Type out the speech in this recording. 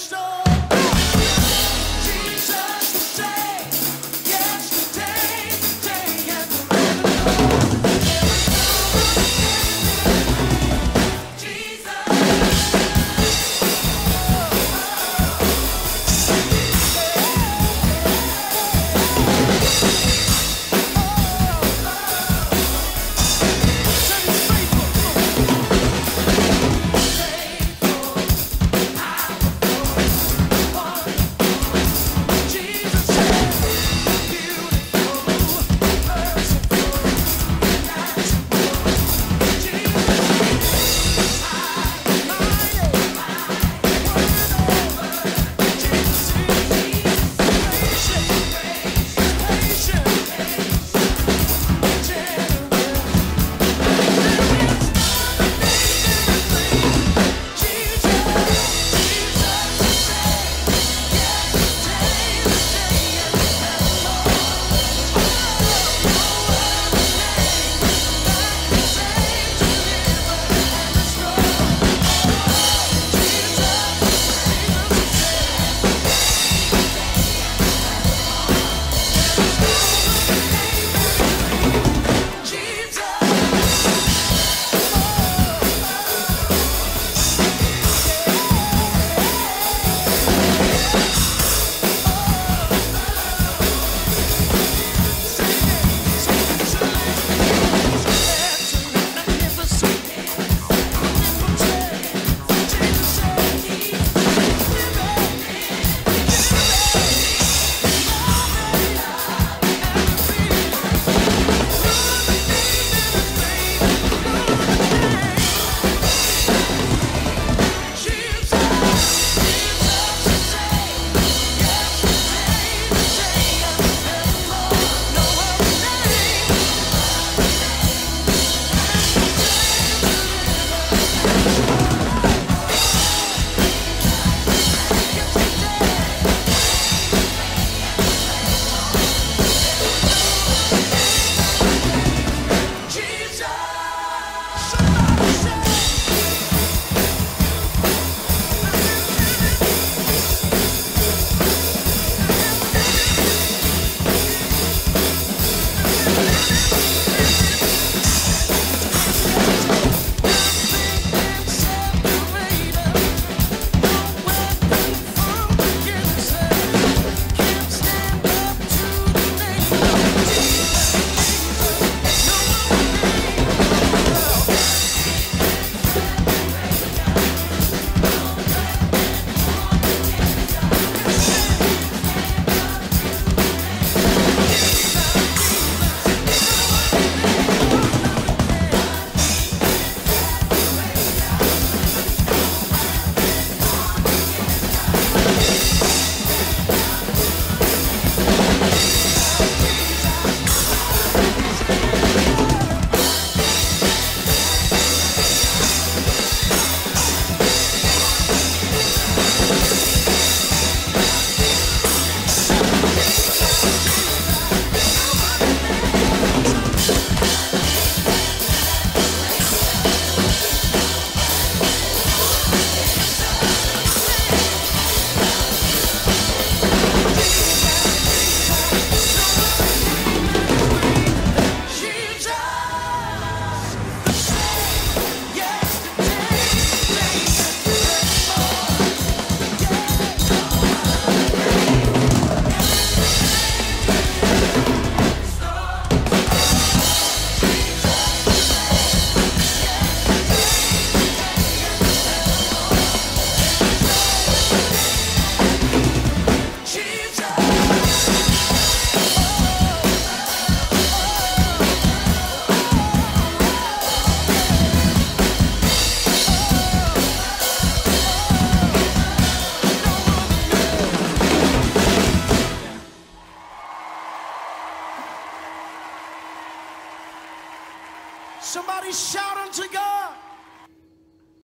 Christos. Oh. Somebody shout unto God.